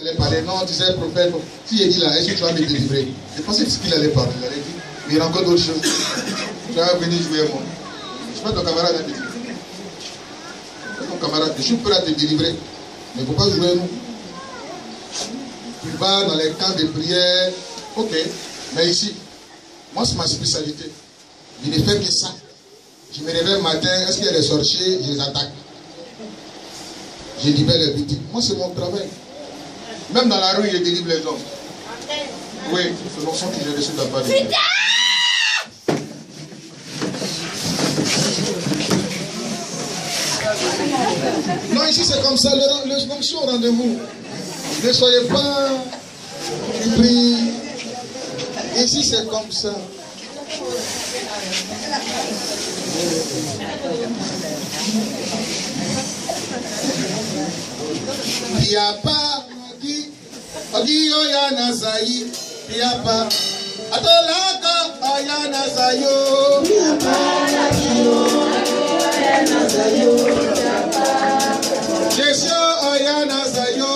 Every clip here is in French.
allait parler. Non, tu sais, prophète, si il dit là, est-ce que tu vas me délivrer? Je pensais ce qu'il allait parler. Il allait dire, mais il y a encore d'autres choses. Tu vas venir jouer moi. Je suis pas ton camarade à te délivrer. Je suis ton camarade. Je suis prêt à te délivrer. Mais il ne faut pas jouer nous. Tu vas dans les camps de prière. Ok. Mais ici, moi, c'est ma spécialité. Je ne fais que ça. Je me réveille le matin, est-ce qu'il y a des sorciers? Je les attaque. Je libère les boutiques. Moi, c'est mon travail. Même dans la rue, je délivre les hommes. Oui, c'est l'enfant que j'ai reçu de la part de Dieu. Non, ici c'est comme ça, le, au rendez-vous. Ne soyez pas pris. Ici c'est comme ça. Diapa magi agiyo ya nasayi diapa atolaka aya nasayo diapa agiyo aya nasayo diapa Jesho aya nasayo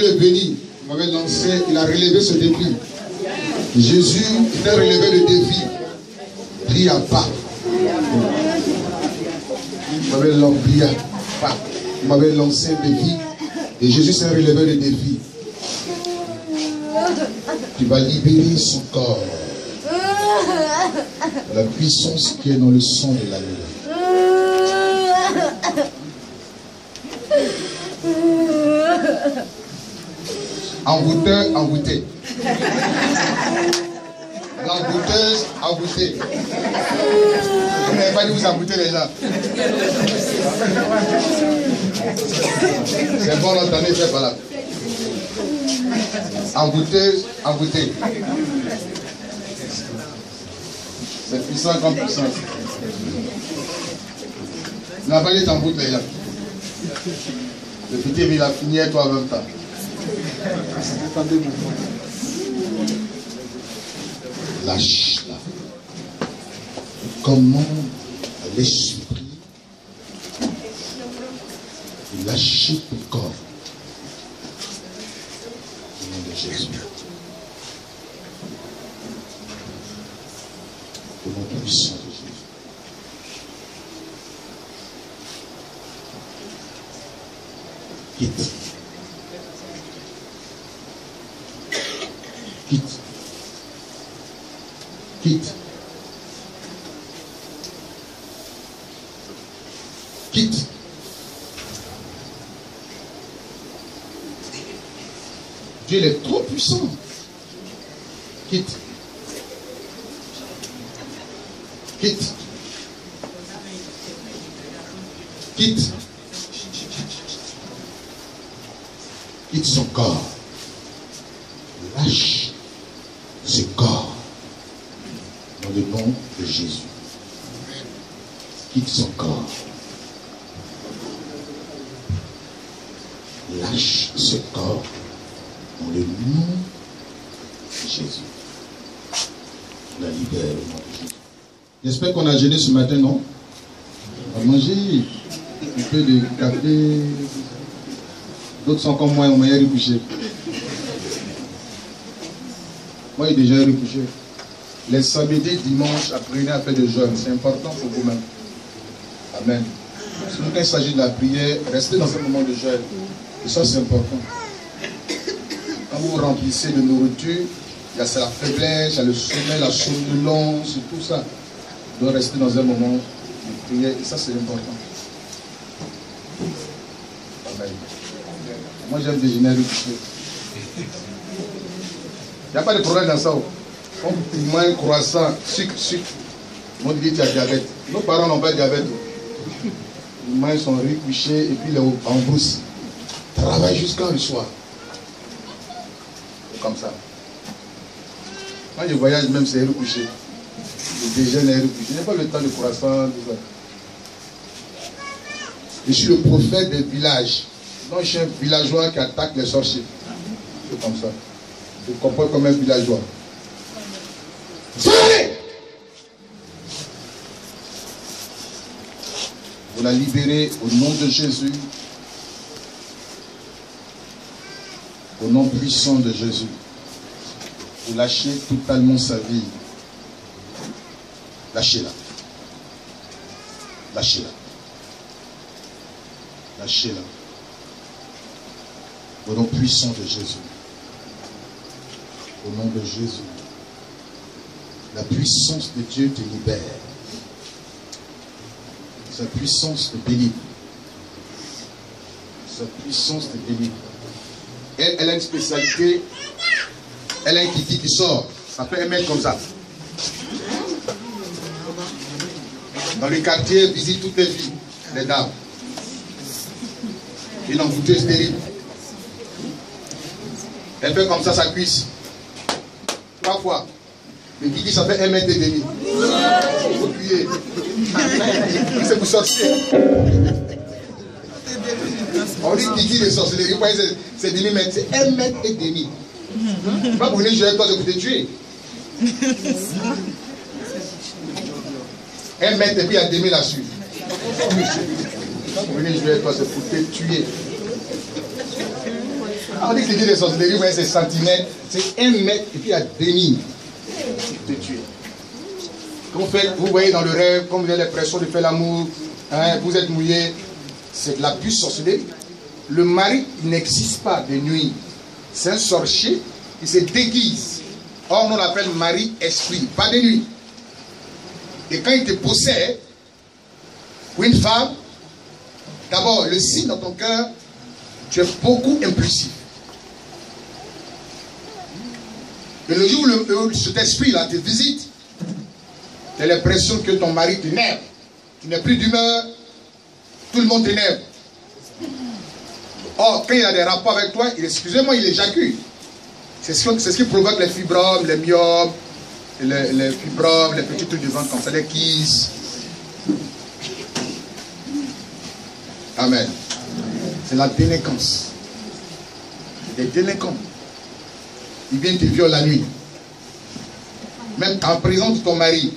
Jésus est. Il m'avait lancé, il a relevé ce défi. Jésus, il a relevé le défi. À pas. M'avait lancé pas. Il m'avait lancé un défi. Et Jésus s'est relevé le défi. Tu vas libérer son corps. La puissance qui est dans le sang de l'agneau. Envoûteur, envoûté. L'envoûteuse, envoûtée. Vous n'avez pas dit vous envoûter les gens. C'est bon, l'entendez, c'est pas là. Envoûteuse, envoûtée. C'est puissant comme puissance. Il n'a pas dit t'envoûte les gens. Le petit, il a fini avec toi en même temps. Lâche-la. Comment l'esprit lâcher ton corps au nom de Jésus. Au nom puissant de Jésus. Quitte. Quitte. Quitte. Quitte. Dieu il est trop puissant. Quitte. Quitte. Quitte. Quitte son corps. Lâche ce corps dans le nom de Jésus. Quitte son corps. Lâche ce corps dans le Jésus. La libère de Jésus. J'espère qu'on a gêné ce matin, non? On a mangé un peu de café. D'autres sont comme moi, on m'a recouché. Moi, j'ai déjà recouché. Les samedis, dimanches, apprenez à faire de jeûne. C'est important pour vous-même. Amen. Surtout quand il s'agit de la prière, restez dans un moment de jeûne. Et ça, c'est important. Vous remplissez de nourriture, il y a la faiblesse, il y a le sommeil, la somnolence, tout ça. Vous doit rester dans un moment de prière. Et ça, c'est important. Moi, j'aime déjeuner recouché. Il n'y a pas de problème dans ça. Quand tu croissant, sucre, sucre, on dit tu diabète. Nos parents n'ont pas de diabète. Ils mangent son riz et puis en brousse. Travaille jusqu'à le soir. Comme ça. Quand je voyage, même c'est riz couché. Je déjeune et riz couché. Je n'ai pas le temps de croissant. Je suis le prophète des villages. Donc je suis un villageois qui attaque les sorciers. C'est comme ça. Je comporte comme un villageois. Allez Vous la libérez au nom de Jésus. Au nom puissant de Jésus. Vous lâchez totalement sa vie. Lâchez-la. Lâchez-la. Lâchez-la. Au nom puissant de Jésus. Au nom de Jésus. La puissance de Dieu te libère. Sa puissance te délivre. Sa puissance te délivre. Elle, a une spécialité. Elle a un kiki qui sort. Ça peut émettre comme ça. Dans les quartiers, elle visite toutes les filles, les dames. Une envoûteuse terrible. Elle fait comme ça sa cuisse. Trois fois. Le kiki, ça fait un mètre et demi. Crier. C'est pour sorcier. On dit kiki de sorcellerie. C'est demi-mètre. C'est un mètre et demi. Pas pour venir jouer toi, vais te tuer. Un mètre et puis a demi là-dessus. Quand vous venez jouer toi, pour te tuer. On dit que l'idée des sorcelleries, ouais, c'est centimètres, c'est un mètre, et puis a demi. Pour te tuer. Vous, faites, vous voyez dans le rêve, comme vous avez l'impression de faire l'amour, hein, vous êtes mouillé, c'est de la pure sorcellerie. Le mari n'existe pas de nuit. C'est un sorcier, il se déguise. Or, on l'appelle mari-esprit, pas de nuit. Et quand il te possède, ou une femme, d'abord, le signe dans ton cœur, tu es beaucoup impulsif. Et le jour où cet esprit-là te visite, tu as l'impression que ton mari t'énerve. Tu n'es plus d'humeur, tout le monde t'énerve. Or, quand il a des rapports avec toi, excusez-moi, il éjacule. C'est ce, ce, qui provoque les fibromes, les myomes, les, fibromes, les petits trucs du ventre comme ça, les kisses. Amen. C'est la délinquance. Des délinquants. Ils viennent te violer la nuit. Même en présence de ton mari,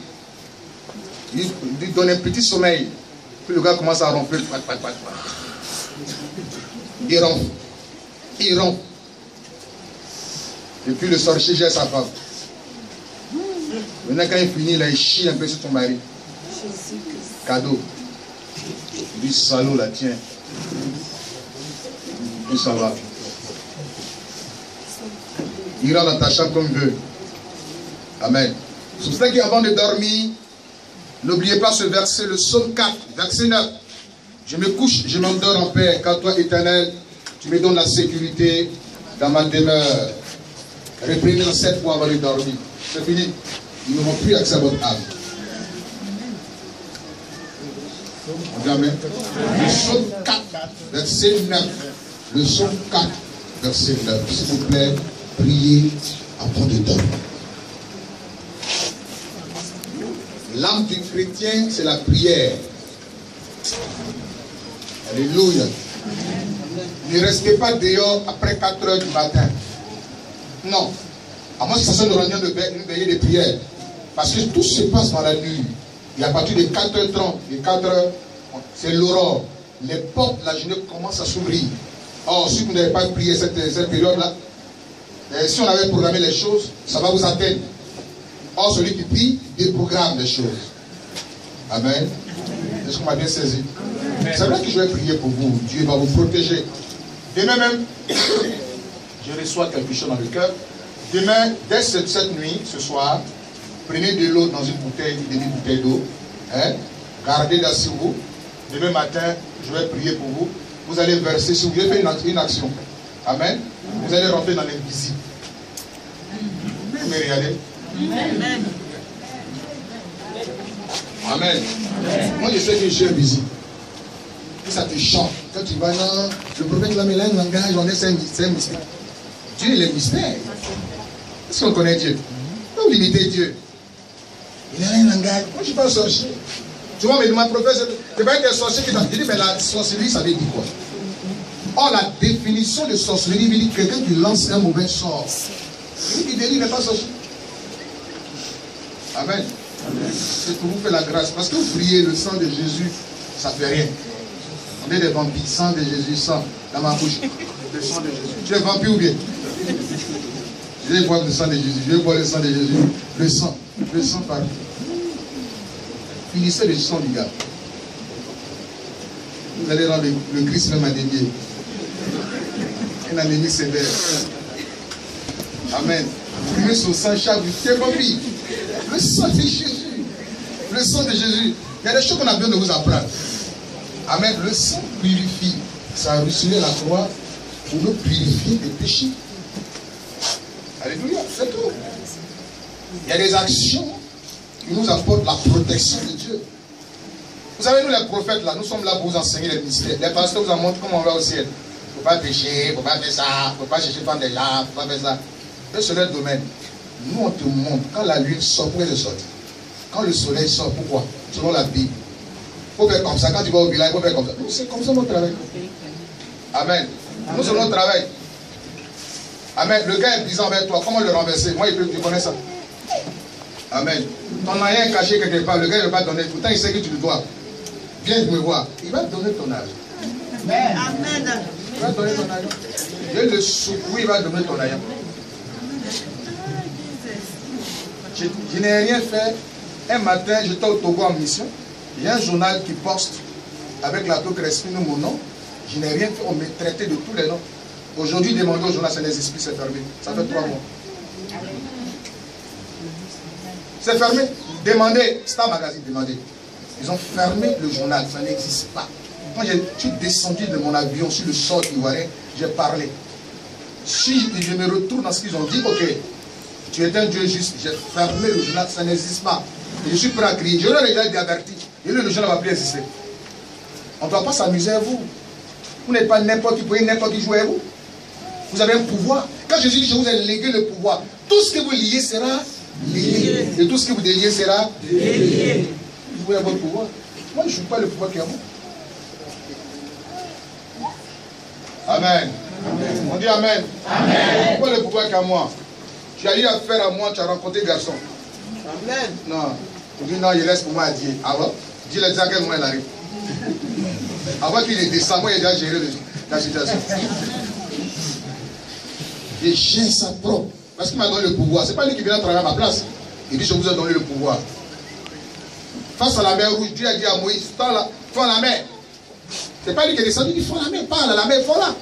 il lui donne un petit sommeil. Puis le gars commence à rompre. Il rompt. Il. Et puis le sorcier gère sa femme. Maintenant, quand il finit, là, il chie un peu sur ton mari. Cadeau. Il dit, salaud, là, tiens. Ça va. Il rentre dans ta chambre comme il veut. Amen. C'est pour ça qu'avant de dormir, n'oubliez pas ce verset, le psaume 4, verset 9. Je me couche, je m'endors en paix, car toi, éternel, tu me donnes la sécurité dans ma demeure. Reprenez dans sept avant de dormir. C'est fini. Nous n'aurons plus accès à votre âme. On dit Amen. Le psaume 4, verset 9. Le psaume 4, verset 9. S'il vous plaît, priez avant de dormir. L'âme du chrétien, c'est la prière. Alléluia. Ne restez pas dehors après 4 heures du matin. Non. À moins que ça soit une réunion de veillée de prière. Parce que tout se passe dans la nuit. Et à partir de 4h30, de 4h, c'est l'aurore. Les portes de la journée commencent à s'ouvrir. Or, si vous n'avez pas prié cette, cette période-là, eh, si on avait programmé les choses, ça va vous atteindre. Or, celui qui prie déprogramme les choses. Amen. Est-ce qu'on m'a bien saisi? C'est vrai que je vais prier pour vous. Dieu va vous protéger. Demain même, je reçois quelque chose dans le cœur. Demain, dès cette, nuit, ce soir, prenez de l'eau dans une bouteille, une demi-bouteille d'eau. Hein? Gardez-la sur vous. Demain matin, je vais prier pour vous. Vous allez verser sur vous. Vous faire une, action. Amen. Vous allez rentrer dans l'invisible. Vous me regardez Amen. Amen. Moi, je sais que suis invisible. Ça te chante. Quand tu vas dans le prophète là, mais là, un langage, on est c'est un mystère. Dieu, il est mystère. Est-ce qu'on connaît Dieu? Vous limitez Dieu. Il a un langage. Moi, je ne suis pas un sorcier. Tu vois, mais ma professeur, c'est pas un sorcier qui t'a dit, mais la sorcellerie, ça veut dire quoi? Or, la définition de sorcellerie veut dire quelqu'un qui lance un mauvais sort. Celui qui délivre n'est pas sorcier. Amen. C'est pour vous faire la grâce. Parce que vous priez le sang de Jésus, ça ne fait rien. On est des vampires, sang de Jésus, sang dans ma bouche. Le sang de Jésus. Tu es vampire ou bien? Je vais boire le sang de Jésus. Je vais boire le sang de Jésus. Le sang. Le sang par. Finissez le sang du gars. Vous allez rendre le, Christ même anémié. Un anémie sévère. Amen. Prenez son sang chaque jour. Tu es vampire. Le sang de Jésus. Le sang de Jésus. Il y a des choses qu'on a besoin de vous apprendre. Amen. Le sang purifie. Ça a reçu la croix pour nous purifier des péchés. Alléluia, c'est tout. Il y a des actions qui nous apportent la protection de Dieu. Vous savez, nous les prophètes, là, nous sommes là pour vous enseigner les mystères. Les pasteurs vous en montrent comment on va au ciel. Il ne faut pas pécher, il ne faut pas faire ça, il ne faut pas chercher faire des gens, il ne faut pas faire ça. C'est leur domaine. Nous, on te montre quand la lune sort, pourquoi elle sort? Quand le soleil sort, pourquoi? Selon la Bible. Il faut faire comme ça. Quand tu vas au village, il faut faire comme ça. C'est comme ça notre travail. Amen. Nous, c'est notre travail. Amen. Le gars est brisant avec toi. Comment le renverser? Moi, il peut, tu connais ça. Amen. Ton moyen est caché quelque part. Le gars ne veut pas donner. Pourtant, il sait que tu le dois. viens me voir. Il va te donner ton argent. Amen. Il va te donner ton argent. Dieu le secoue, il va te donner ton argent. Je, je n'ai rien fait. Un matin, j'étais au Togo en mission. Il y a un journal qui poste avec la toque Crespino mon nom. Je n'ai rien fait. On me traitait de tous les noms. Aujourd'hui, demander au journal, ça n'existe plus, c'est fermé. Ça fait trois mois. C'est fermé. Demandez, Star Magazine, demandez. Ils ont fermé le journal, ça n'existe pas. Quand je suis descendu de mon avion sur le sol ivoirien, j'ai parlé. Si je me retourne dans ce qu'ils ont dit, ok, tu es un Dieu juste, j'ai fermé le journal, ça n'existe pas. Je suis prêt à crier. Je leur ai déjà averti. Et le journal ne va plus exister. On ne doit pas s'amuser à vous. Vous n'êtes pas n'importe qui, vous pouvez n'importe qui jouer à vous. Vous avez un pouvoir. Quand Jésus dit je vous ai légué le pouvoir, tout ce que vous liez sera lié. Et tout ce que vous déliez sera délié. Vous avez votre pouvoir. Moi, je ne suis pas le pouvoir qui est à vous. Amen. On dit Amen. Amen. Pourquoi le pouvoir qui est à moi Tu as eu affaire à moi, tu as rencontré garçon. Amen. Non. Tu dis non, il laisse pour moi à Dieu. Alors, Dieu le dit à quel moment il arrive. Avant qu'il ait descendu, moi, il a déjà géré la situation. Et j'ai sa propre. Parce qu'il m'a donné le pouvoir. Ce n'est pas lui qui vient travailler à ma place. Il dit, je vous ai donné le pouvoir. Face à la mer rouge, Dieu a dit à Moïse, fends la, la mer. Ce n'est pas lui qui est descendu, il dit, fends la mer, parle à la mer, fends-la.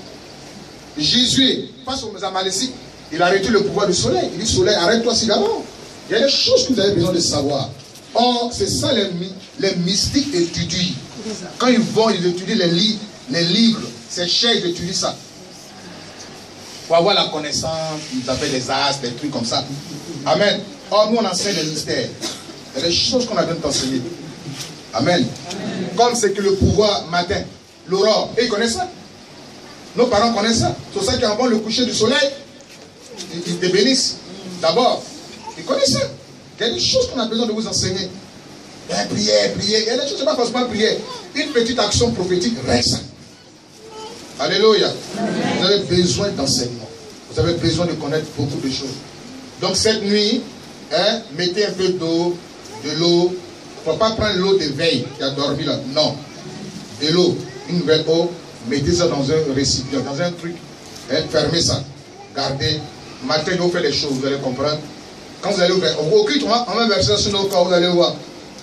Jésus, face aux Amalécites, il a arrêté le pouvoir du soleil. Il dit, soleil, arrête-toi si. Il y a des choses que vous avez besoin de savoir. Or, c'est ça les, les mystiques étudient. Quand ils vont, ils étudient les les livres. C'est cher d'étudier ça. Pour avoir la connaissance, ils appellent les as, des trucs comme ça. Amen. Or, nous, on enseigne les mystères. Il y a des choses qu'on a besoin d'enseigner. Amen. Comme c'est que le pouvoir matin, l'aurore, et ils connaissent ça. Nos parents connaissent ça. C'est ça qu'avant le coucher du soleil, ils te bénissent. D'abord, ils connaissent ça. Il y a des choses qu'on a besoin de vous enseigner. Choses, ce n'est pas forcément. Une petite action prophétique reste. Alléluia. Vous avez besoin d'enseignement. Vous avez besoin de connaître beaucoup de choses. Donc cette nuit, hein, mettez un peu d'eau, de l'eau. Il ne faut pas prendre l'eau de veille qui a dormi là. Non. De l'eau, une nouvelle eau. Mettez ça dans un récipient, dans un truc. Hein, fermez ça. Gardez. Matin, vous faites les choses, vous allez comprendre. Quand vous allez ouvrir, occulte-moi, en même verset sur nos corps, vous allez voir.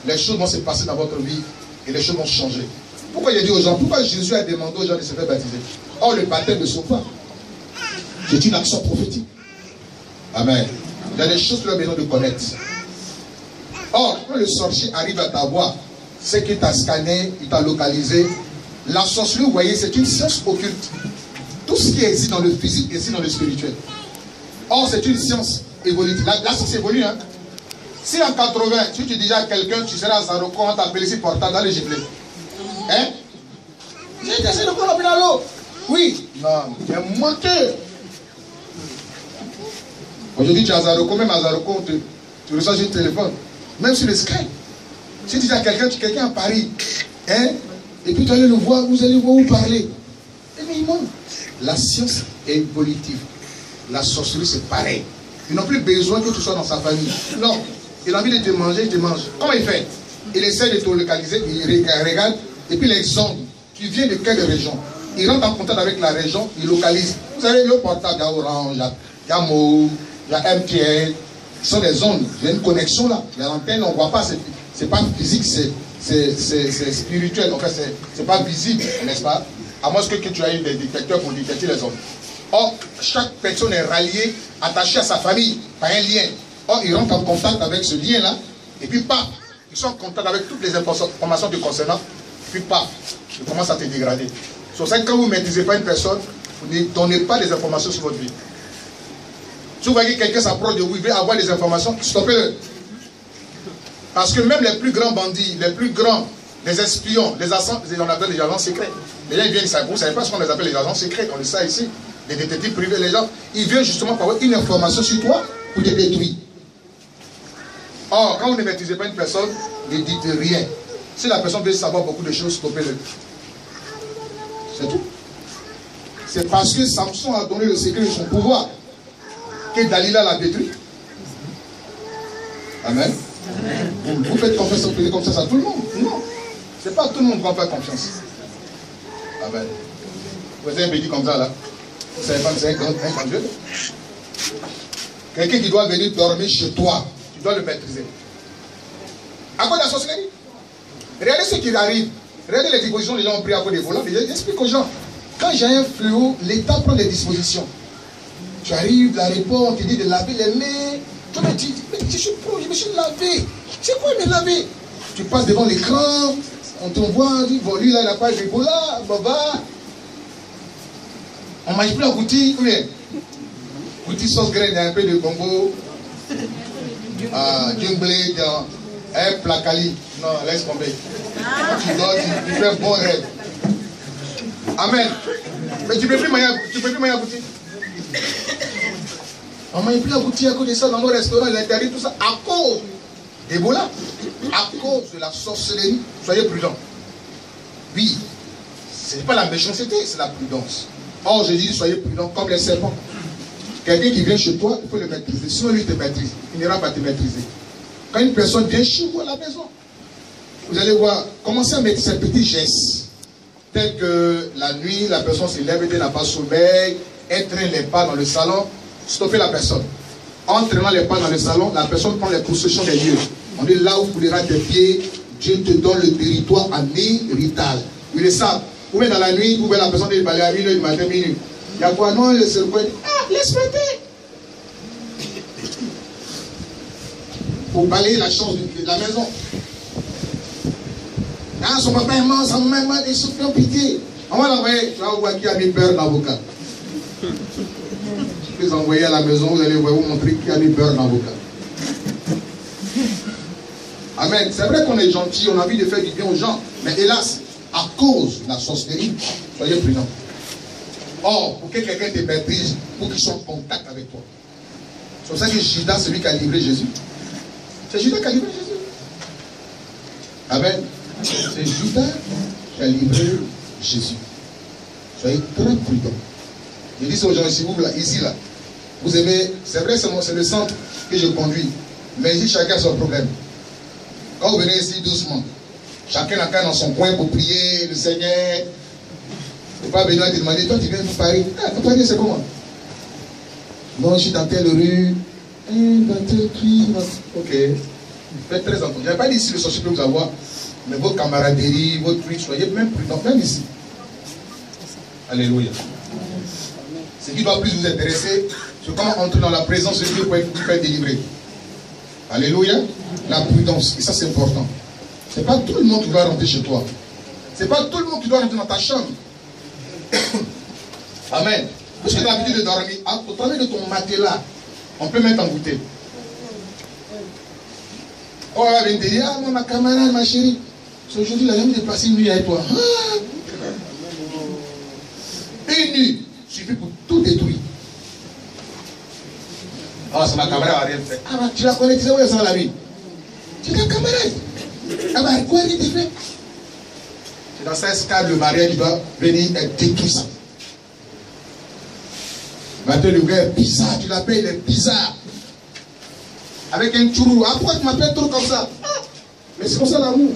Les choses vont se passer dans votre vie et les choses vont changer. Pourquoi il a dit aux gens, pourquoi Jésus a demandé aux gens de se faire baptiser? Or, le baptême ne sauve pas. C'est une action prophétique. Amen. Il y a des choses que tu as besoin de connaître. Or, quand le sorcier arrive à t'avoir, c'est qu'il t'a scanné, il t'a localisé. La sorcellerie, vous voyez, c'est une science occulte. Tout ce qui existe dans le physique existe dans le spirituel. Or, c'est une science évolutive. La, la science évolue, hein. Si en 80, tu dis à quelqu'un, tu seras à Zaroko, on t'appelle ici portant dans les gibelets. Hein? J'ai essayé de prendre dans l'eau. Oui. Non, tu es menteur. Aujourd'hui, tu es à Zaroko, même à Zaroko, tu, reçois sur le téléphone. Même sur le Skype. Si tu dis à quelqu'un, tu quelqu'un à Paris, hein, et puis tu allais le voir, vous allez voir où parler. Et mais il ment. La science est évolutive. La sorcellerie, c'est pareil. Ils n'ont plus besoin que tu sois dans sa famille. Non. Il a envie de te manger, il te mange. Comment il fait? Il essaie de te localiser, il regarde, et puis les ondes, tu viens de quelle région? Il rentre en contact avec la région, il localise. Vous savez, le portable, il y a Orange, il y a. Ce sont des ondes. Il y a une connexion là. Il y l'antenne, on ne voit pas. Ce n'est pas physique, c'est spirituel. En fait, ce n'est pas visible, n'est-ce pas? À moins que, que tu aies des détecteurs pour détecter les ondes. Or, chaque personne est ralliée, attachée à sa famille par un lien. Or, ils rentrent en contact avec ce lien-là, et puis paf, ils sont en contact avec toutes les informations te concernant, puis paf, ils commencent à te dégrader. C'est ça quand vous ne maîtrisez pas une personne, vous ne donnez pas des informations sur votre vie. Si vous voyez que quelqu'un s'approche de vous, il veut avoir des informations, stoppez-le. Parce que même les plus grands bandits, les plus grands, les espions, les agents, on appelle les agents secrets. Les gens ils viennent, vous ne savez pas ce qu'on les appelle les agents secrets, on le sait ici. Les détectives privés, les gens, ils viennent justement pour avoir une information sur toi pour te détruire. Or, quand vous ne maîtrisez pas une personne, ne dites rien. Si la personne veut savoir beaucoup de choses, stoppez-le. C'est tout. C'est parce que Samson a donné le secret de son pouvoir que Dalila l'a détruit. Amen. Vous, faites confiance comme ça à tout le monde. Non. C'est pas tout le monde qui va faire confiance. Amen. Vous avez un petit comme ça là. Vous savez pas que c'est un grand, Dieu. Quelqu'un qui doit venir dormir chez toi, tu dois le maîtriser. À quoi de la sorcellerie Regardez ce qui arrive. Regardez les dispositions les gens ont pris à cause des volants. J'explique aux gens. Quand j'ai un fléau, l'État prend des dispositions. Tu arrives à l'aéroport, on te dit de laver les mains. Tu me dis, mais je suis pro, je me suis lavé. C'est quoi me laver? Tu passes devant l'écran, on t'envoie, on dit, bon, lui là, il n'a pas d'Ebola, baba. On mange plus un goûti, oui. Goûti sauce graine, un peu de Congo. Ah, djemblé, un placali. Non, laisse tomber. Tu dors, tu, fais bon rêve. Amen. Mais tu peux plus manger, tu manger à goûter. On mange plus à goûter à cause de ça dans nos restaurants, l'intérieur, tout ça, à cause d'Ebola, à cause de la sorcellerie. Soyez prudents. Oui, ce n'est pas la méchanceté, c'est la prudence. Or, je dis, soyez prudents comme les serpents. Quelqu'un qui vient chez toi, il faut le maîtriser. Sinon, lui te maîtrise. Il n'ira pas te maîtriser. Quand une personne vient chez vous à la maison, vous allez voir, commencez à mettre ces petits gestes. Tel que la nuit, la personne se lève et n'a pas sommeil, elle traîne les pas dans le salon, stoppez la personne. En traînant les pas dans le salon, la personne prend les possessions des lieux. On dit là où vous coulera tes pieds, Dieu te donne le territoire en héritage. Vous le savez. Vous êtes dans la nuit, vous voyez la personne balayer à 1 du matin, minuit. Il y a quoi Non, le serpent dit Ah, laisse faire. Pour balayer la chance de la maison. Ah, son papa est mort, sa maman est en pitié. On va l'envoyer. Tu vas voir qui a mis peur d'avocat. Je peux envoyer à la maison, vous allez vous montrer qui a mis peur d'avocat. Amen. C'est vrai qu'on est gentil, on a envie de faire du bien aux gens. Mais hélas, à cause de la sorcellerie, soyez prudents. Or, pour que quelqu'un te maîtrise, pour qu'il soit en contact avec toi. C'est pour ça que Judas, c'est lui qui a livré Jésus. C'est Judas qui a livré Jésus. Amen. C'est Judas qui a livré Jésus. Soyez très prudents. Je dis aux gens ici, vous, là, ici, là. Vous aimez, c'est vrai, c'est le centre que je conduis. Mais ici, chacun a son problème. Quand vous venez ici doucement, chacun a dans son coin pour prier le Seigneur. Faut pas venir te demander, toi tu viens de Paris. Ah, Paris c'est comment? Non, je suis dans telle rue. Eh, dans telle rue. Ok. Faites très attention. Je n'ai pas dit ici le sorcier peut vous avoir, mais vos camaraderies, vos trucs, soyez même prudents, même ici. Alléluia. Ce qui doit plus vous intéresser, c'est comment entrer dans la présence de Dieu pour vous faire délivrer. Alléluia. La prudence. Et ça, c'est important. Ce n'est pas tout le monde qui doit rentrer chez toi. Ce n'est pas tout le monde qui doit rentrer dans ta chambre. Amen. Parce que tu as l'habitude de dormir, au travers de ton matelas, on peut en bouteille. Oh, elle vient te dire, ah, ma camarade, ma chérie, aujourd'hui, la dame de passer une nuit avec toi. Ah. Une nuit suffit pour tout détruire. Ah, c'est ma camarade, elle va rien faire. Ah, bah, tu la connais, tu sais où elle la vie. Tu es ta camarade. Ah, bah, quoi elle te fait Dans ce cas, le mariage doit venir détruire ça. Maintenant, le gars est bizarre, tu l'appelles, il est bizarre. Avec un tourou. Ah, pourquoi tu m'appelles trop comme ça? Mais c'est comme ça l'amour.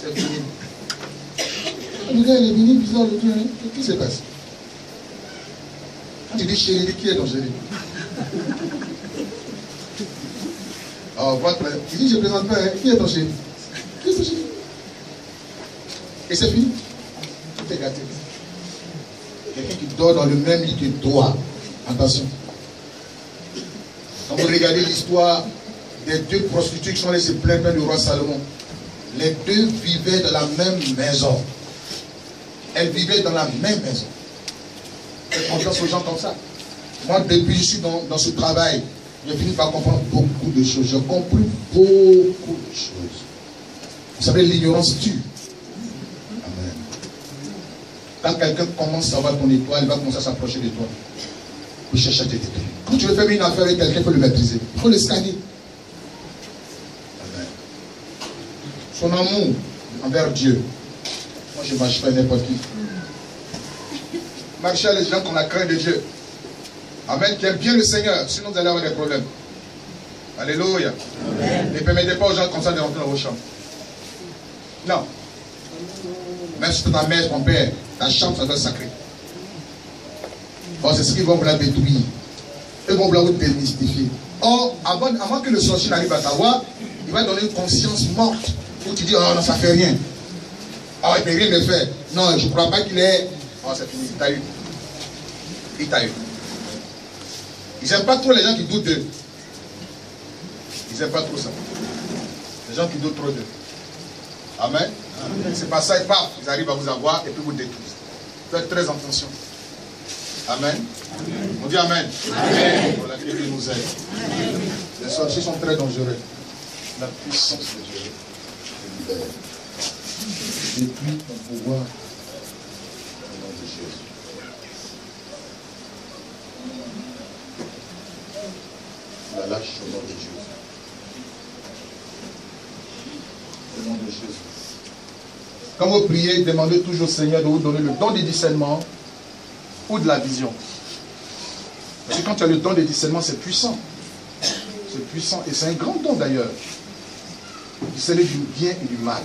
C'est fini. Le gars, est venu bizarre le Qu'est-ce qui se passe tu dis chérie, qui est ton chéri? Oh, votre Il dit, je ne présente pas, hein. qui est ton chéri? Qui est chéri Et c'est fini. Tout est gâté. Quelqu'un qui dort dans le même lit que toi. Attention. Quand vous regardez l'histoire des deux prostituées qui sont allées se plaindre du roi Salomon, les deux vivaient dans la même maison. Elles vivaient dans la même maison. Faites confiance aux gens comme ça. Moi, depuis que je suis dans, dans ce travail, j'ai fini par comprendre beaucoup de choses. J'ai compris beaucoup de choses. Vous savez, l'ignorance tue. Amen. Quand quelqu'un commence à voir ton étoile, il va commencer à s'approcher de toi. Pour chercher à te détruire. Quand tu veux faire une affaire avec quelqu'un, il faut le maîtriser. Il faut le scanner. Amen. Son amour envers Dieu. Moi, je ne marche pas n'importe qui. Marchez à les gens qu'on a craint de Dieu. Amen. Qui aiment bien le Seigneur. Sinon, vous allez avoir des problèmes. Alléluia. Ne permettez pas aux gens comme ça de rentrer dans vos chambres. Non. Même si ta mère, ton père, ta chambre, ça doit être sacré. Or, c'est ce qu'ils vont vouloir détruire. Ils vont vouloir vous démystifier. Or, avant, que le sorcier n'arrive à t'avoir, il va donner une conscience morte. Où tu dis, oh non, ça fait rien. Oh, il ne peut rien me faire. Non, je ne crois pas qu'il est. Oh, c'est fini, il t'a eu. Il t'a eu. Ils n'aiment pas trop les gens qui doutent d'eux. Ils n'aiment pas trop ça. Les gens qui doutent trop d'eux. Amen. C'est pas ça, ils partent. Ils arrivent à vous avoir et puis vous détruisent. Faites très attention. Amen. On dit Amen. Amen. Pour la Dieu nous aide. Les sorciers sont très dangereux. La puissance de Dieu libère. Depuis ton pouvoir au nom de Jésus. La lâche au nom de Jésus. Au nom de Jésus. Quand vous priez, demandez toujours au Seigneur de vous donner le don du discernement ou de la vision. Parce que quand tu as le don de discernement, c'est puissant. C'est puissant et c'est un grand don d'ailleurs. Discerner du bien et du mal.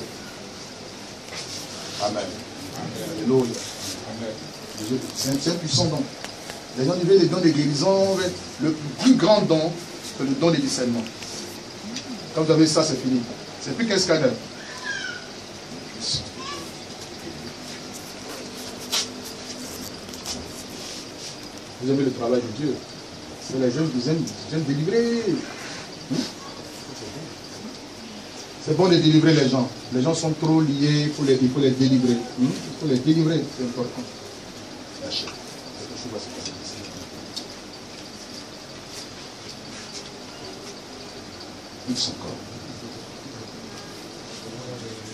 Amen. Alléluia. C'est un puissant don. Les gens veulent les dons de guérison. Le plus grand don, c'est le don de discernement. Quand vous avez ça, c'est fini. C'est plus qu'un scanner. Vous aimez le travail de Dieu. C'est les jeunes qui aiment, délivrer. Hmm? C'est bon de délivrer les gens. Les gens sont trop liés, il faut les, il faut les délivrer. Hmm? Il faut les délivrer, c'est important. Quitte son corps.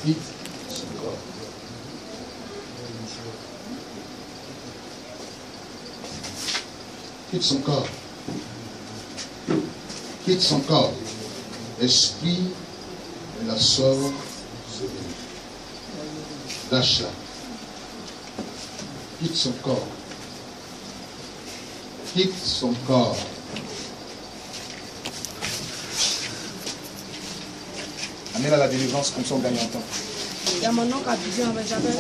Quitte son corps. Quitte son corps. Quitte son corps. Esprit et la sort d'achat. Quitte son corps. Quitte son corps. Amène à la délivrance comme ça on gagne en temps. Il y a mon oncle Abidjan, il s'appelle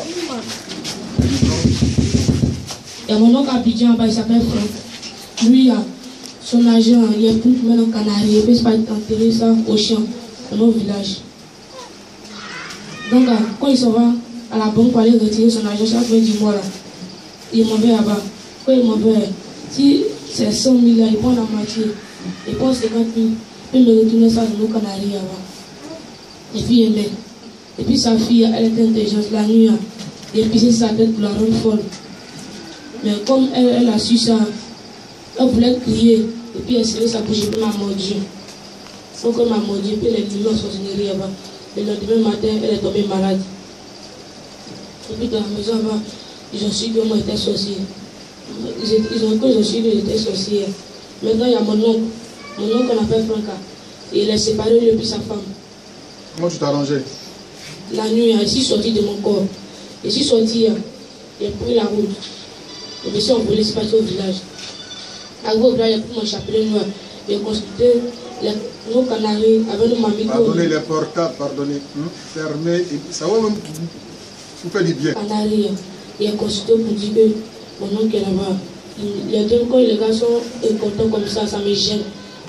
Il y a mon oncle Abidjan, il s'appelle Franck. Lui, son agent, il est plus maintenant Canaries, il peut pas enterrer ça au champ, dans nos villages. Donc, quand il s'en va à la banque pour aller retirer son argent chaque fin du mois, là, il m'envoie là-bas. Quand il m'envoie, si c'est 100 000, là, il prend la moitié. Il prend 50 000, il me retourne ça dans nos Canaries là-bas. Et puis, est. Et puis sa fille, elle était intelligente la nuit. hein. Il a pissé sa tête pour la rendre folle. Mais comme elle, elle a su ça, elle voulait crier. Et puis elle serrait sa bouche et puis m'a mordu. Donc elle m'a mordu, puis elle est venue en sorcellerie là-bas. Le lendemain matin, elle est tombée malade. Et puis dans la maison ils ont su que moi j'étais sorcier. Ils, ont cru que je suis que j'étais sorcier. Maintenant, il y a mon oncle. Mon oncle qu'on appelle Franca. Et il est séparé lui et sa femme. Comment tu t'arrangeais La nuit, je suis sorti de mon corps. Je suis sorti, hein. j'ai pris la route. Et je suis envolé, c'est parti au village. Village, j'ai pris mon chapelet noir. J'ai consulté les, nos canaries avec nos mamies. Pardonnez les portables, pardonnez. Hmm? Fermez. et- Ça va même vous faire du bien. Canaries. hein. J'ai consulté pour dire que mon oncle est là-bas. Les deux, quand les gars sont contents comme ça, ça me gêne.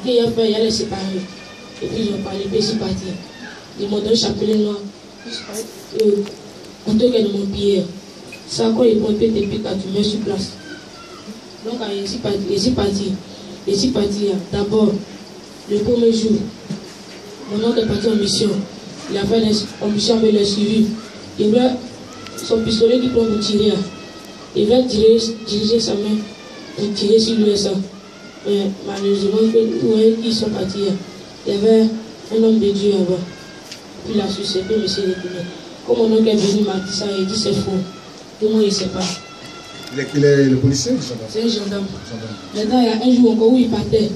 Qu'il a fait, il a les séparé. Et puis ils ont parlé, puis c'est parti. Ils m'ont donné le chapelet noir. Euh, couteau qui est dans mon pied. Ça, quand ils prennent des pics, tu mets sur place. Donc, quand je suis parti, je suis parti. Hein. d'abord, le premier jour, mon oncle est parti en mission. Il a fait en mission avec le suivi. Il voulait son pistolet qui prend pour tirer. hein. Il voulait tirer, diriger sa main pour tirer sur l'USA. Mais malheureusement, que- où est- ils sont partis. hein. Il y avait un homme de Dieu là-bas. Puis il a suscité, monsieur. Comme mon oncle est venu, m'a dit ça, il dit c'est faux. Tout le monde ne sait pas? Il est, il est le policier ou le gendarme? C'est un gendarme. Gendarme. Maintenant, il y a un jour encore où il partait.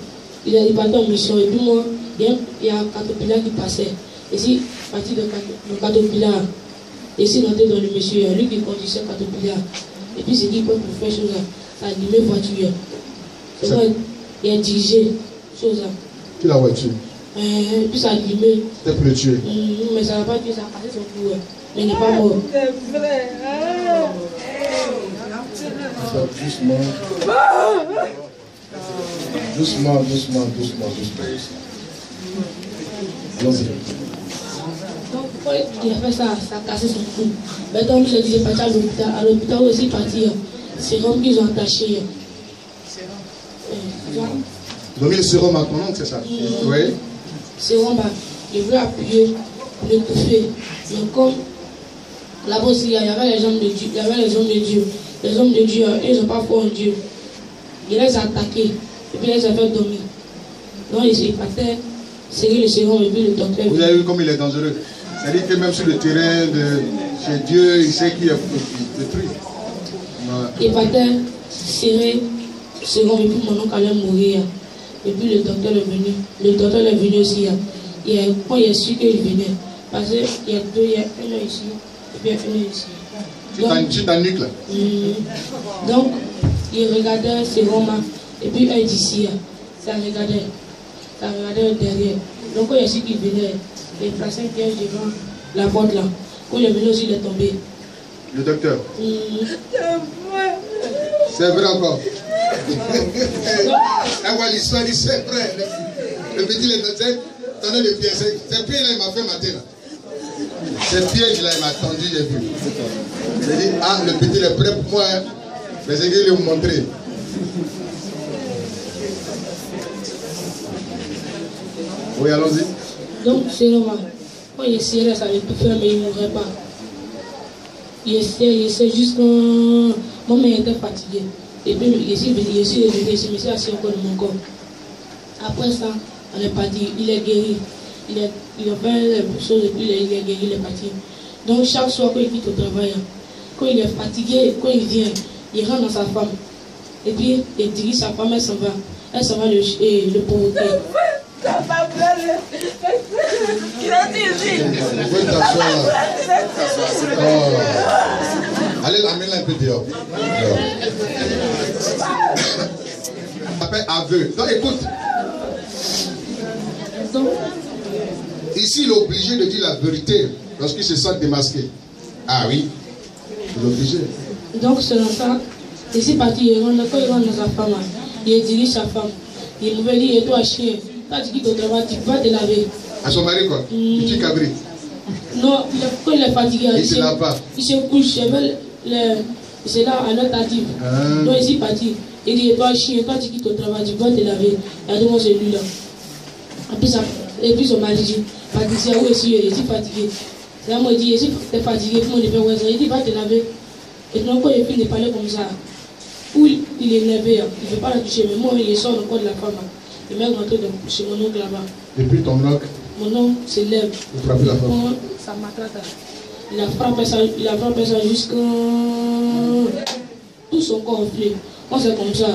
Il, il partait en mission. Et puis moi, il y a, il y a un caterpillar qui passait. Et si, parti de le caterpillar, et si rentré dans le monsieur, lui qui conduisait le caterpillar. Et puis c'est qui peut pour faire chose là. Ça a allumé voiture. C'est vrai, il a dirigé chose là. Qui la voiture? Euh, Et puis ça a allumé. C'était pour le tuer. Hum, mais ça n'a pas tué, ça a cassé son cou. mais il n'est pas mort. C'est vrai. Ah. Doucement. Doucement, doucement, doucement, doucement. Allons-y. Donc, il a fait ça Ça a cassé son cou. Maintenant, lui, il est parti à l'hôpital. À l'hôpital aussi, parti. C'est comme qu'ils ont attaché. Euh, ils ont- mis le sérum à ton oncle, c'est ça Oui. C'est bon, bah, il voulait appuyer pour l'étouffer. Mais comme là-bas aussi, il y avait les hommes de Dieu, il y avait les hommes de Dieu. Les hommes de Dieu, ils n'ont pas foi en Dieu. Il les a attaqués, et puis il les a fait dormir. Donc, il partait serrer le sérum, et puis le docteur. Vous avez vu comme il est dangereux. C'est-à-dire que même sur le terrain de chez Dieu, il sait qu'il est détruit. Il partait serrer le sérum, et puis mon oncle allait mourir. Et puis le docteur est venu. Le docteur est venu aussi. Il a, quand il a su qu'il venait, parce qu'il y a deux, il y a un ici, et puis un là ici. Tu t'en- Tu t'en nuques là. Donc, il regardait ses romans. Et puis, un d'ici, hein, ça regardait. Ça regardait derrière. Donc, quand il a su qu'il venait, il a placé un piège devant la porte là. Quand il est venu aussi, il est tombé. Le docteur. Mm. C'est vrai. C'est vrai encore. Ah ouais, l'histoire dit c'est vrai. Le, petit, le docteur, tenait le pied. C'est c'est pied là, il m'a fait mater là. Ces pièges là, il m'a tendu, j'ai vu. Dit, ah, le petit, est prêt pour moi. Hein. Mais c'est qu'il lui montrer. Oui, allons-y. Donc, c'est normal. Quand il essayait, ça avait tout faire, mais il ne mourrait pas. Il essayait, il essayait jusqu'à. Mon mère était fatigué. Et puis, il essayait, il essayait de lever, il s'est assis encore dans mon corps. Après ça, on est parti. Il est guéri. Il, a fait les choses et puis il est, il est guéri, il est parti. Donc, chaque soir, quand il quitte au travail, hein, quand il est fatigué, quand il vient, il rentre dans sa femme. Et puis, il dirige sa femme, elle s'en va. Elle s'en va le, et le. Oh. Allez, amène-la un peu dehors. S'appelle aveu. Donc écoute, ici il est obligé de dire la vérité lorsqu'il se sent démasqué. Ah oui, il. Donc, selon ça, je suis parti, il rentre, quand il rentre dans sa femme, il dirige sa femme. Il m'avait dit, et toi, chien, quand tu quittes au travail, tu vas te laver. À son mari quoi Mm. Petit cabri. Non, il est- quand il est fatigué, Il se se- lave pas. il se couche, il veut le- c'est là à notre actif. Ah. Donc, il suis parti. Il dit, et toi, chien, quand tu quittes au travail, tu vas te laver. Il a dit, moi, c'est lui là. Et puis, ça, et puis son mari dit, est-ce que je suis fatigué Là, moi, il dit, je suis t'es fatigué, je vais ouais, ça. Il dit, va te laver. Et donc, quand il finit de parler comme ça, où il il est énervé, hein, il ne veut pas la toucher, mais moi, il sort encore de la femme. hein. Il m'a rentré de- chez mon oncle là-bas. Depuis ton oncle, Mon oncle se lève. vous frappez la femme. Sa matraque. là. Il a frappé ça, il a frappé ça jusqu'à. Tout son corps enflé. Quand c'est comme ça,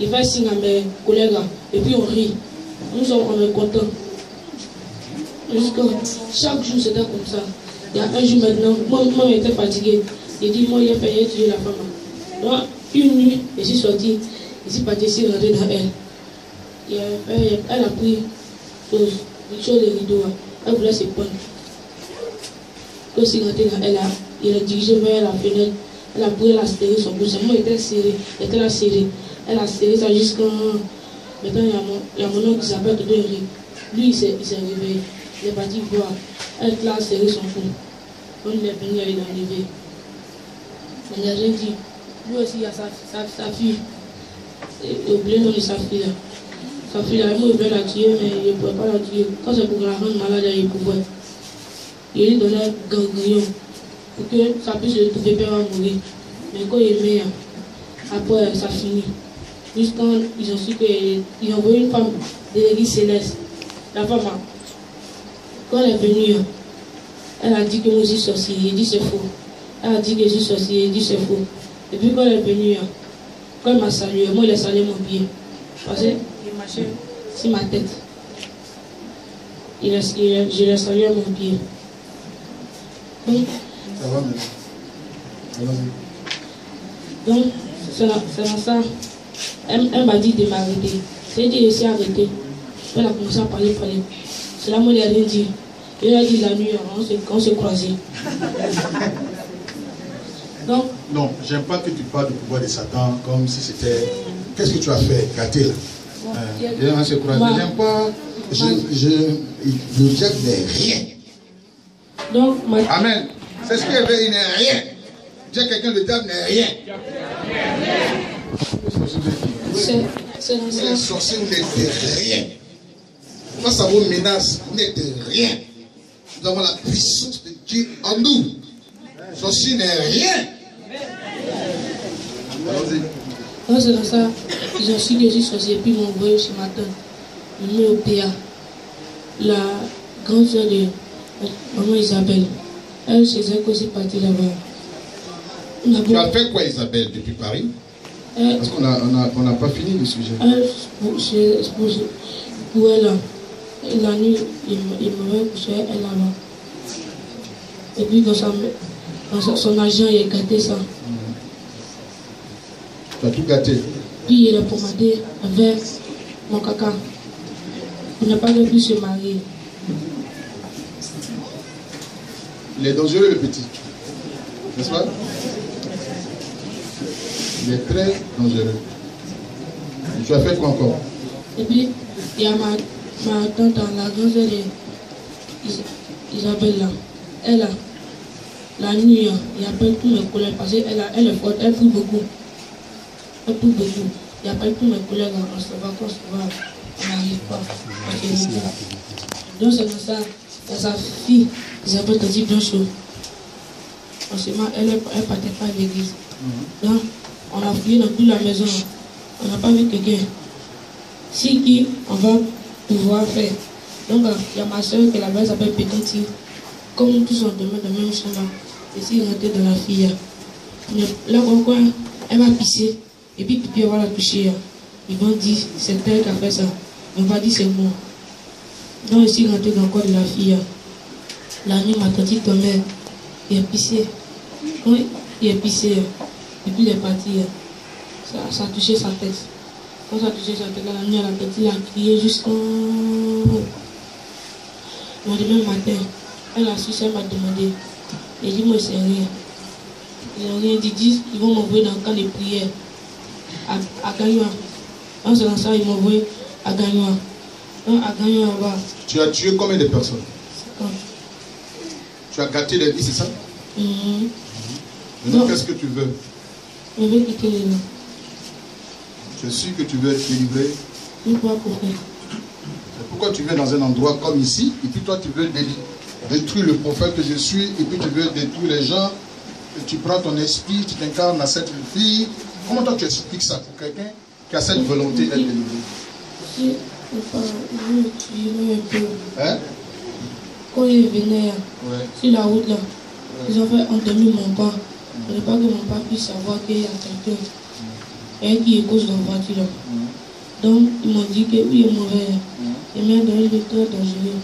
il fait signe à mes collègues et puis on rit. Nous sommes on est contents. Jusqu'à chaque jour c'était comme ça. Il y a un jour maintenant, moi, moi j'étais fatigué. Il dit, moi, a il a tué la femme. Donc, une nuit, je suis sorti, je suis parti, je suis rentré dans elle. A fait- elle a pris chose, une chose de rideau, hein. elle voulait se prendre. Je suis dans elle, hein, il a dirigé vers la fenêtre, elle a pris, elle a serré son cou. Moi, était serré, elle était là serré. Elle a serré ça jusqu'à. Maintenant, il y a mon, a oncle qui s'appelle Todo Eric. Lui, il s'est il s'est réveillé. Il est parti voir. Elle là serré son cou. Quand il est venu, il a enlevé. Il n'a rien dit. Lui aussi, il a sa, sa, sa fille. Et oublié le nom de sa fille là. Sa fille là, moi, il voulait la tuer, mais il ne pouvait pas la tuer. Quand c'est pour la rendre malade, il pouvait. Il lui donnait ganglion pour que ça puisse le bien à mourir. Mais quand il est meilleur, après, ça finit. Juste quand ils ont su qu'ils ont une femme de l'église céleste, la femme, quand elle est venue, elle a dit que moi je suis sorcier, il dit c'est faux. Elle a dit que je suis sorcier, il dit c'est faux. Et puis quand elle est venue, hein, quand elle m'a salué, moi il a salué mon pied. Parce marchait sur ma tête. Il a, il a- je l'ai salué à mon pied. Donc, Ça va maintenant Allons-y. donc c'est c'est dans ça. Elle, elle m'a dit de m'arrêter. C'est dit, je suis arrêté. Elle a commencé à parler, parler. C'est là, moi, il a rien dit. Il a dit la nuit, on s'est on s'est croisés. Non, j'aime pas que tu parles du pouvoir de Satan comme si c'était. Qu'est-ce que tu as fait, gâté là? Euh, J'aime pas. Je, je, n'est rien. Donc, Amen. C'est ce qu'il avait, il n'est rien. À quelqu'un, le diable n'est rien. C'est Les sorciers n'êtes rien. Face à vos menaces, vous n'êtes rien. Nous avons la puissance de Dieu en nous. Ceci n'est rien. Non, c'est dans ça. Ils ont je et puis m'ont envoyé ce matin. M'ont mis au PA. La grande soeur de maman Isabelle. Elle, c'est elle aussi partie là-bas. Tu as fait quoi Isabelle depuis Paris? Elle, Parce qu'on n'a on a, on a pas fini le sujet. Elle, c'est pour, pour elle là. La nuit, il m'avait couché elle là-bas. Et puis dans, sa, dans sa, son agent, il a gâté ça. Tu as tout gâté. Puis il a pommadé avec mon caca. Il n'a pas pu se marier. Il est dangereux le petit. N'est-ce pas? Il est très dangereux. Et tu as fait quoi encore? Et puis, il y a ma, ma tante, la grande sœur Isabelle là. Elle a, la nuit, il appelle tous mes collègues parce qu'elle elle est forte, elle prie beaucoup. Elle prie beaucoup. Il appelle tous mes collègues, on se va, on se va, on n'arrive pas. Donc c'est comme ça, sa fille, Isabelle Tati Blanchot. En ce moment, elle ne partait pas à l'église. Donc, on a fouillé dans toute la maison. On n'a pas vu quelqu'un. Si qui on va pouvoir faire. Donc, il y a ma soeur qui là-bas s'appelle Petit. Comme tous sont demain dans le même et si rentré dans la fille. Là, pourquoi elle va pisser. Et puis, pipi va la toucher. Ils vont dire, c'est elle qui a fait ça. On va dire, c'est moi. Donc, ici, rentré dans le corps de la fille. La nuit, ma tante tombait. Il a pissé. Oui, il a pissé. Et puis il est parti. Ça, ça a touché sa tête. Quand ça a touché sa tête, la nuit, la tête, il a crié jusqu'au. Le lendemain matin, elle a su, elle m'a demandé. Et dit, moi, c'est rien. Ils n'ont rien dit, dit, ils vont m'envoyer dans le camp de prière à, à Gagnoa. En ce dans ça, ils m'ont envoyé à Gagnoa. Donc, à Gagnoa, là-bas. Tu as tué combien de personnes? 50. Tu as gâté les vies, c'est ça? Mhm. Maintenant, Non. qu'est-ce que tu veux? Je vais quitter les noms. Je suis que tu veux être délivré. Je ne peux pas pour faire. C'est pourquoi tu viens dans un endroit comme ici, et puis toi tu veux détruire le prophète que je suis, et puis tu veux détruire les gens, et tu prends ton esprit, tu t'incarnes à cette fille. Comment toi tu expliques ça pour quelqu'un qui a cette volonté d'être délivré? Hein? Quand ils venaient Ouais. sur la route là, ils ont fait mon pas. Je ne pas que mon pas puisse savoir qu'il y a quelqu'un et qui est dans la voiture. là. Donc, ils m'ont dit que oui, ils mauvais. Ils m'ont donné des très dangereux.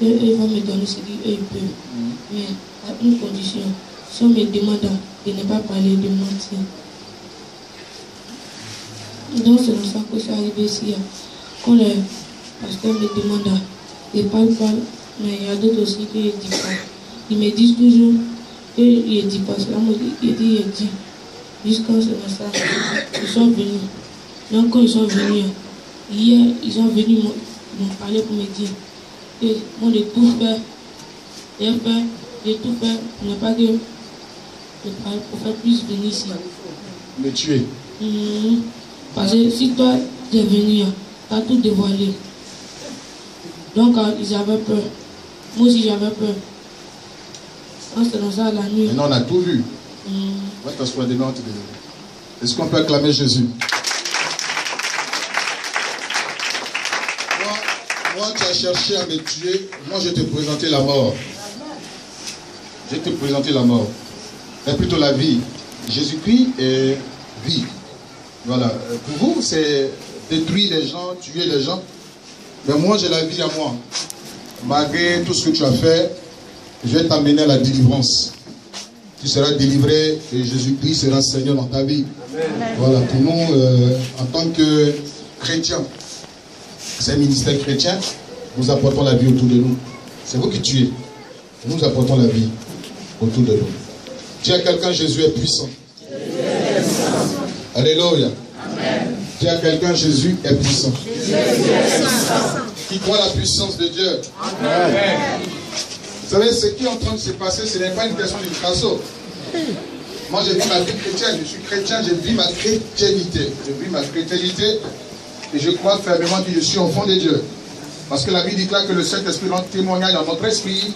Et eux, ils vont me donner ce qu'ils ils peuvent. Mais à une condition, si on me demande de ne pas parler de mentir. Donc, c'est comme ça que c'est arrivé ici. hein. Quand le pasteur me demande, il parle pas, mais il y a d'autres aussi qui ne disent pas. Ils me disent toujours qu'il ne dit pas. Cela me dit, il dit, il dit. Jusqu'à ce ça, ils sont venus. Donc, quand ils sont venus, hier, ils sont venus m'ont m'ont parlé pour me dire que moi, de tout faire, j'ai fait, j'ai tout fait pour ne pas que le prophète puisse venir ici. Me tuer. Mhm. Parce que si toi, tu es venu, tu as tout dévoilé. Donc, euh, ils avaient peur. Moi aussi, j'avais peur. Quand c'était dans ça la nuit. Maintenant on a tout vu. Délivre. Est-ce qu'on peut acclamer Jésus? Moi, tu as cherché à me tuer, moi je vais te présenter la mort. Je vais te présenter la mort. Mais plutôt la vie. Jésus-Christ est vie. Voilà. Euh, Pour vous, c'est détruire les gens, tuer les gens. Mais moi, j'ai la vie à moi. Malgré tout ce que tu as fait, je vais t'amener à la délivrance. Tu seras délivré et Jésus-Christ sera Seigneur dans ta vie. Voilà, pour nous, euh, en tant que chrétiens, c'est un ministère chrétien, nous apportons la vie autour de nous. C'est vous qui tuez. Nous apportons la vie autour de nous. Dis à quelqu'un, Jésus est puissant. Alléluia. Dis à quelqu'un, Jésus est puissant. Qui croit la puissance de Dieu. Vous savez, ce qui est en train de se passer, ce n'est pas une question d'une façon. Moi, j'ai vu ma vie chrétienne. Je suis chrétien, j'ai vu ma chrétiennité. J'ai vu ma chrétiennité et je crois fermement que je suis enfant de Dieu. Parce que la Bible dit là que le Saint-Esprit rend témoignage dans notre esprit.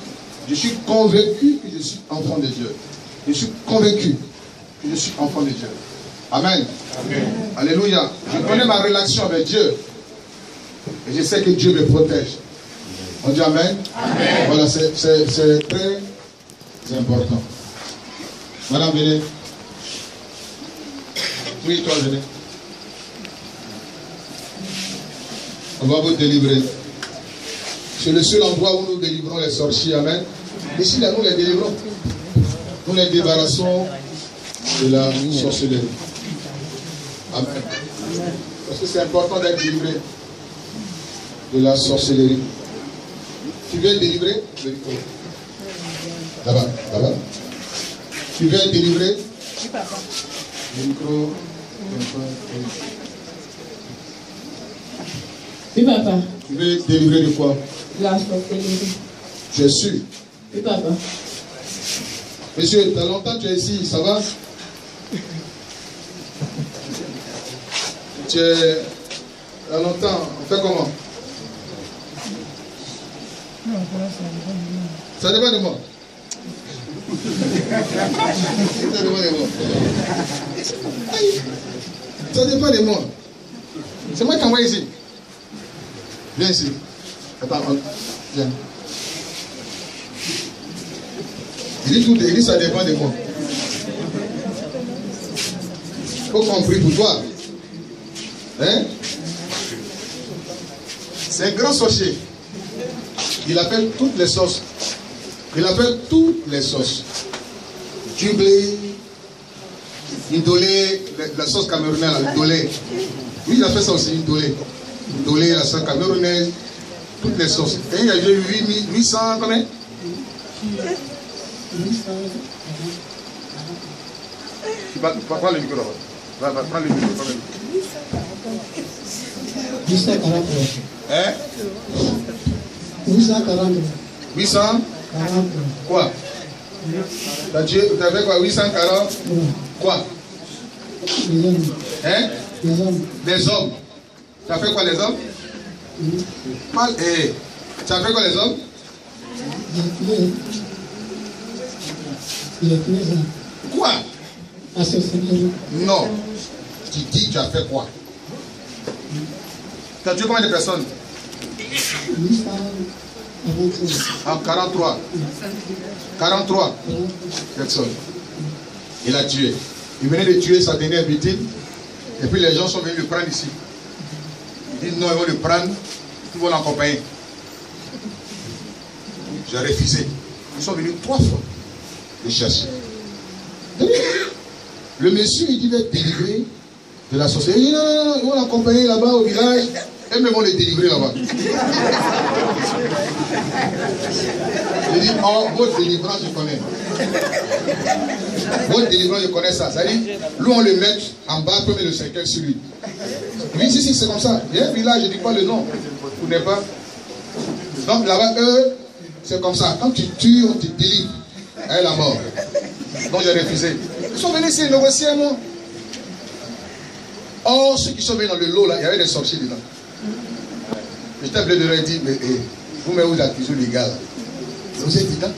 Je suis convaincu que je suis enfant de Dieu. Je suis convaincu que je suis enfant de Dieu. Amen. Alléluia. Je connais ma relation avec Dieu. Et je sais que Dieu me protège. On dit Amen? Voilà, c'est très important. Madame, venez. Oui, toi, venez. On va vous délivrer. C'est le seul endroit où nous délivrons les sorciers. Amen. Ici, là, nous les délivrons. Nous les débarrassons de la sorcellerie. Amen. Parce que c'est important d'être délivré de la sorcellerie. Tu veux être délivré Là-bas, là-bas. Tu veux être délivré Oui, papa. Le micro. Oui, papa. Tu veux être délivré de quoi La sorcellerie. Tu es sûr Oui, papa. Monsieur, t'as longtemps que tu es ici, ça va Tu es. T'as longtemps, on fait comment Ça dépend de moi. Ça dépend de moi. Ça dépend. C'est moi qui envoie ici. Viens ici. Attends, viens. Il dit tout, il dit ça dépend de moi. Faut compris pour toi. Hein? C'est un grand sorcier. Il appelle toutes les sauces. Il appelle toutes les sauces. Jublé, Indolé, la sauce camerounaise, Indolé. Oui, il a fait ça aussi, Indolé. Indolé, la sauce camerounaise, toutes les sauces. Et il y a eu 800, combien? Tu vas, prendre le micro là-bas. Va, prends le micro. Prends le micro. 840. Hein? 840. 800 40. Quoi? T'as fait quoi? 840 Quoi? Les hommes. Hein? Les hommes. Les hommes. T'as fait quoi les hommes? Pas, eh, T'as fait quoi les hommes? Quoi? Non. Tu dis tu as fait quoi? T'as tué combien de personnes? 840. En 43. 43 personnes. Il a tué. Il venait de tuer sa dernière victime. Et puis les gens sont venus le prendre ici. Il dit non, ils vont le prendre. Ils vont l'accompagner. J'ai refusé. Ils sont venus trois fois le chercher. Le monsieur, il dit d'être délivré de la société. Il dit non, non, non, ils vont l'accompagner là-bas au village. Et même vont le délivrer là-bas. Je dis, oh, votre délivrance, je connais. Votre délivrance, je connais ça. C'est-à-dire, lui, on le met en bas, mettre le cercueil sur lui. Oui, si, si, c'est comme ça. Il y a un village, je ne dis pas le nom. Vous n'êtes pas. Donc là-bas, eux, c'est comme ça. Quand tu tues, on te délivre. Elle est la mort. Donc j'ai refusé. Ils sont venus ici négocier moi. Or, ceux qui sont venus dans le lot, là, il y avait des sorciers dedans. J'étais bleu de leur dire, mais eh, vous-même vous accusez les gars. Vous êtes dedans